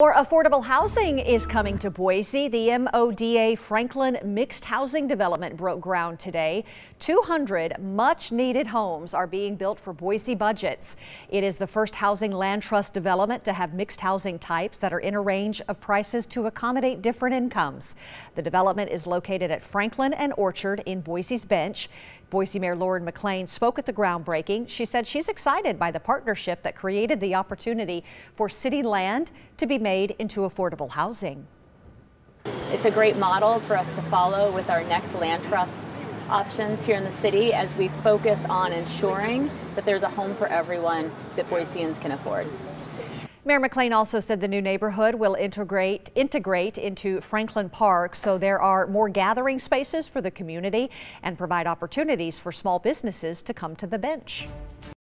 More affordable housing is coming to Boise. The MODA Franklin Mixed Housing Development broke ground today. 200 much needed homes are being built for Boise budgets. It is the first housing land trust development to have mixed housing types that are in a range of prices to accommodate different incomes. The development is located at Franklin and Orchard in Boise's Bench. Boise Mayor Lauren McLean spoke at the groundbreaking. She said she's excited by the partnership that created the opportunity for city land to be made into affordable housing. It's a great model for us to follow with our next land trust options here in the city as we focus on ensuring that there's a home for everyone that Boiseans can afford. Mayor McLean also said the new neighborhood will integrate integrate into Franklin Park so there are more gathering spaces for the community and provide opportunities for small businesses to come to the bench.